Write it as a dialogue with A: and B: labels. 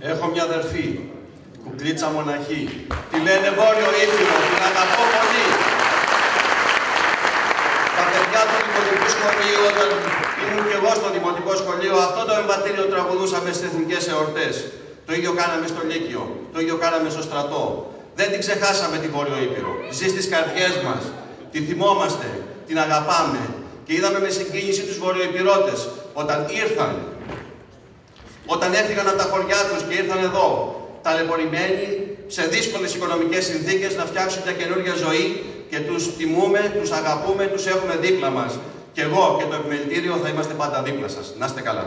A: Έχω μια αδερφή, κουκλίτσα μοναχή. Τη λένε Βόρειο Ήπειρο, την αγαπώ πολύ. Τα παιδιά του δημοτικού σχολείου, όταν ήμουν και εγώ στο δημοτικό σχολείο, αυτό το εμβατήριο τραγουδούσαμε στις εθνικές εορτές. Το ίδιο κάναμε στο Λύκειο, το ίδιο κάναμε στο στρατό. Δεν την ξεχάσαμε την Βόρειο Ήπειρο. Ζει στις καρδιές μας. Τη θυμόμαστε, την αγαπάμε. Και είδαμε με συγκίνηση τους βορειοϊπηρώτες όταν ήρθαν, όταν έφυγαν από τα χωριά τους και ήρθαν εδώ, ταλαιπωρημένοι σε δύσκολες οικονομικές συνθήκες να φτιάξουν μια καινούργια ζωή και τους τιμούμε, τους αγαπούμε, τους έχουμε δίπλα μας. Και εγώ και το επιμελητήριο θα είμαστε πάντα δίπλα σας. Να είστε καλά.